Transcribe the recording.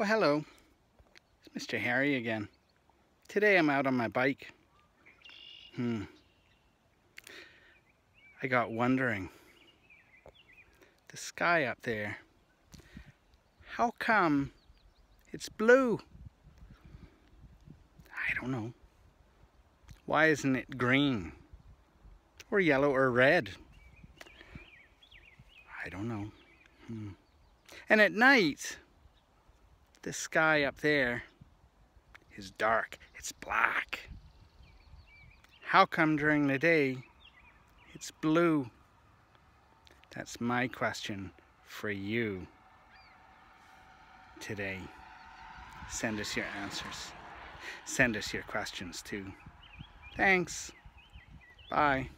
Oh, hello. It's Mr. Harry again. Today I'm out on my bike. Hmm. I got wondering. The sky up there. How come it's blue? I don't know. Why isn't it green? Or yellow or red? I don't know. Hmm. And at night, the sky up there is dark. It's black. How come during the day it's blue? That's my question for you today. Send us your answers. Send us your questions too. Thanks. Bye.